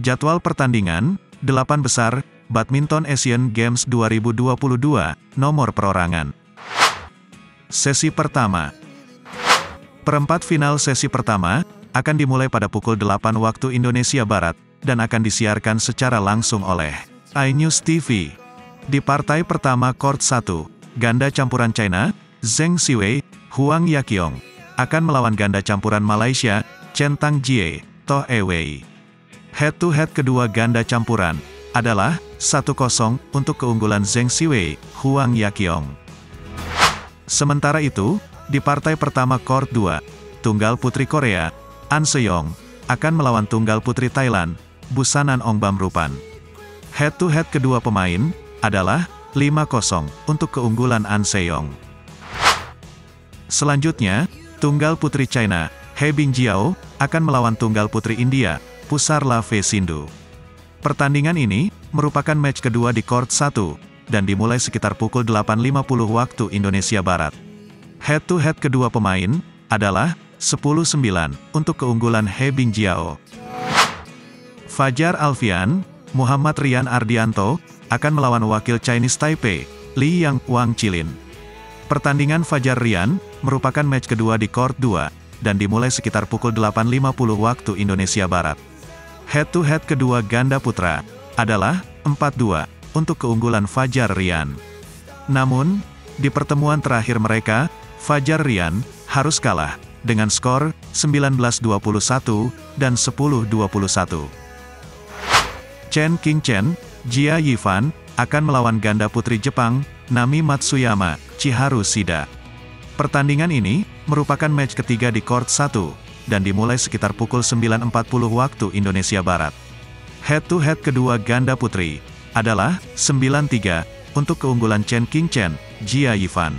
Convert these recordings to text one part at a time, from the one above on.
Jadwal pertandingan, 8 besar, Badminton Asian Games 2022, nomor perorangan. Sesi pertama. Perempat final sesi pertama, akan dimulai pada pukul 8 waktu Indonesia Barat, dan akan disiarkan secara langsung oleh iNews TV. Di partai pertama Court 1, ganda campuran China, Zheng Siwei, Huang Yaqiong, akan melawan ganda campuran Malaysia, Chen Tang Jie, Toh Ewei. Head-to-head kedua ganda campuran, adalah 1-0 untuk keunggulan Zheng Siwei, Huang Yaqiong. Sementara itu, di partai pertama Court 2, tunggal putri Korea, An Seyong, akan melawan tunggal putri Thailand, Busanan Ongbam Rupan. Head-to-head kedua pemain, adalah 5-0 untuk keunggulan An Seyong. Selanjutnya, tunggal putri China, He Bingjiao, akan melawan tunggal putri India, Pusarla V. Sindhu. Pertandingan ini, merupakan match kedua di court 1, dan dimulai sekitar pukul 8.50 waktu Indonesia Barat. Head-to-head kedua pemain, adalah 10-9, untuk keunggulan He Bingjiao. Fajar Alfian, Muhammad Rian Ardianto, akan melawan wakil Chinese Taipei, Li Yang Wang Chilin. Pertandingan Fajar Rian, merupakan match kedua di court 2, dan dimulai sekitar pukul 8.50 waktu Indonesia Barat. Head-to-head kedua ganda putra, adalah 4-2, untuk keunggulan Fajar Rian. Namun, di pertemuan terakhir mereka, Fajar Rian, harus kalah, dengan skor 19-21, dan 10-21. Chen King Chen, Jia Yifan, akan melawan ganda putri Jepang, Nami Matsuyama, Chiharu Shida. Pertandingan ini, merupakan match ketiga di court 1, dan dimulai sekitar pukul 9.40 waktu Indonesia Barat. Head-to-head kedua ganda putri adalah 9-3 untuk keunggulan Chen King Chen, Jia Yifan.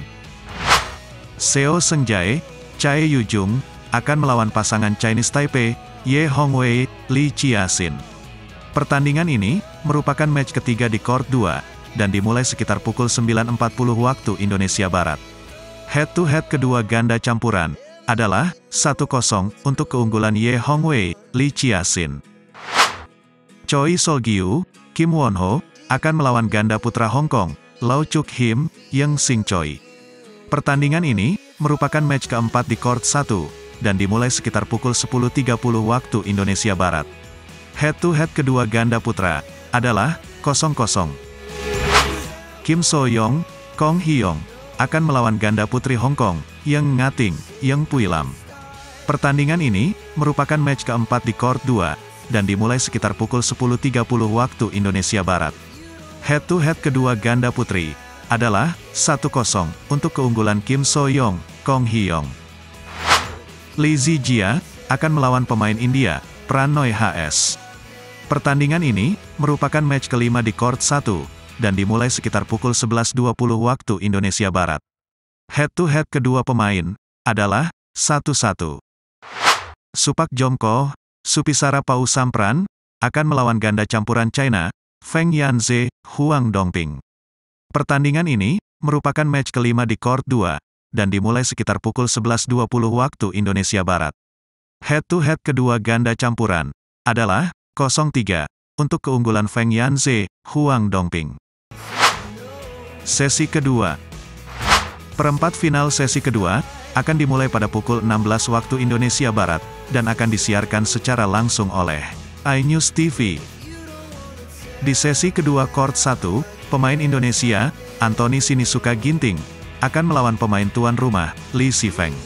Seo Sengjai, Chai Yujung, akan melawan pasangan Chinese Taipei, Ye Hongwei, Li Chiasin. Pertandingan ini, merupakan match ketiga di court 2, dan dimulai sekitar pukul 9.40 waktu Indonesia Barat. Head-to-head kedua ganda campuran, adalah 1-0 untuk keunggulan Ye Hongwei, Li Chiasin. Choi Sol-gyu, Kim Won-ho, akan melawan ganda putra Hong Kong, Lau Chuk Him, Yang Sing Choi. Pertandingan ini, merupakan match keempat di court 1, dan dimulai sekitar pukul 10.30 waktu Indonesia Barat. Head-to-head kedua ganda putra, adalah 0-0. Kim So-young, Kong Hyong, akan melawan ganda putri Hong Kong, Yang Ngating, Yang Puilam. Pertandingan ini, merupakan match keempat di court 2, dan dimulai sekitar pukul 10.30 waktu Indonesia Barat. Head-to-head kedua ganda putri, adalah 1-0 untuk keunggulan Kim So-young, Kong Hyong. Lee Zijia, akan melawan pemain India, Pranoy HS. Pertandingan ini, merupakan match kelima di court 1, dan dimulai sekitar pukul 11.20 waktu Indonesia Barat. Head-to-head kedua pemain, adalah 1-1. Supak Jomko, Supisara Pau Sampran, akan melawan ganda campuran China, Feng Yanze, Huang Dongping. Pertandingan ini, merupakan match kelima di court 2, dan dimulai sekitar pukul 11.20 waktu Indonesia Barat. Head-to-head kedua ganda campuran, adalah 0-3, untuk keunggulan Feng Yanze, Huang Dongping. Sesi kedua Perempat final sesi kedua, akan dimulai pada pukul 16 waktu Indonesia Barat, dan akan disiarkan secara langsung oleh iNews TV. Di sesi kedua Court 1, pemain Indonesia, Anthony Sinisuka Ginting, akan melawan pemain tuan rumah, Lee Sifeng.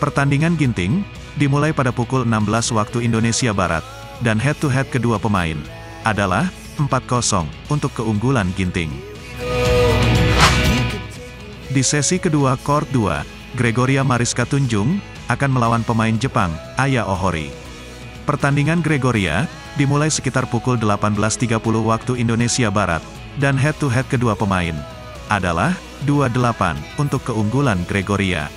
Pertandingan Ginting, dimulai pada pukul 16 waktu Indonesia Barat, dan head-to-head -head kedua pemain, adalah 4-0 untuk keunggulan Ginting. Di sesi kedua Court 2, Gregoria Mariska Tunjung, akan melawan pemain Jepang, Aya Ohori. Pertandingan Gregoria, dimulai sekitar pukul 18.30 waktu Indonesia Barat, dan head-to-head -head kedua pemain, adalah 2-8 untuk keunggulan Gregoria.